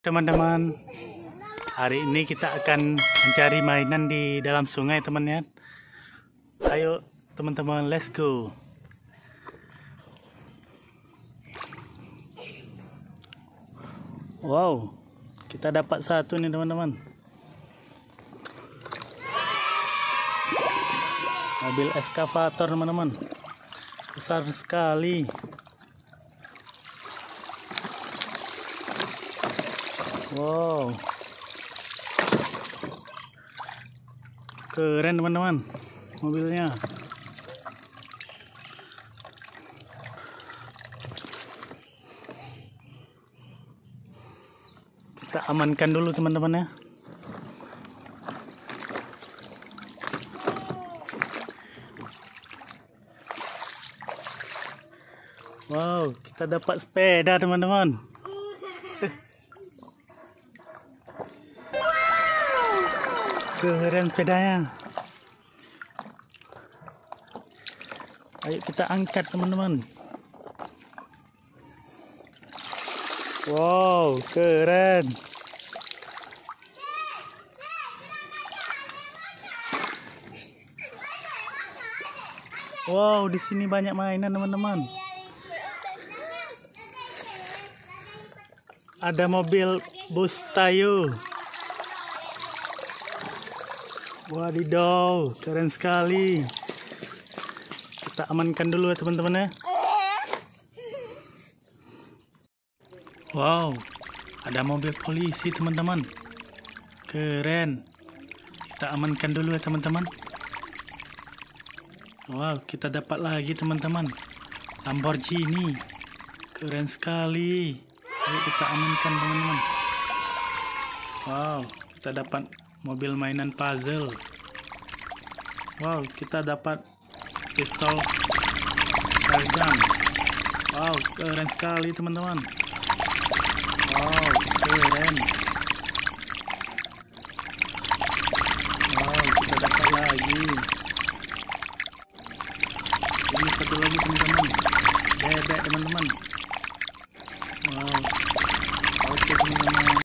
Teman-teman, hari ini kita akan mencari mainan di dalam sungai teman-teman. Ayo teman-teman, let's go. Wow, kita dapat satu nih teman-teman. Mobil eskavator teman-teman. Besar sekali. Wow. Keren teman-teman mobilnya. Kita amankan dulu teman-teman ya. Wow, kita dapat sepeda teman-teman. Keren sepedanya. Ayo kita angkat teman-teman. Wow, keren. Wow, di sini banyak mainan teman-teman. Ada mobil bus Tayo. Wadidaw, keren sekali. Kita amankan dulu ya teman-teman ya. Wow, ada mobil polisi teman-teman. Keren. Kita amankan dulu ya teman-teman. Wow, kita dapat lagi teman-teman. Lamborghini. Keren sekali. Ayo kita aminkan teman-teman. Wow, kita dapat mobil mainan puzzle. Wow, kita dapat pistol Tarzan. Wow, keren sekali teman-teman. Wow, keren. Wow, kita dapat lagi. Ini satu lagi teman-teman. Bebek teman-teman.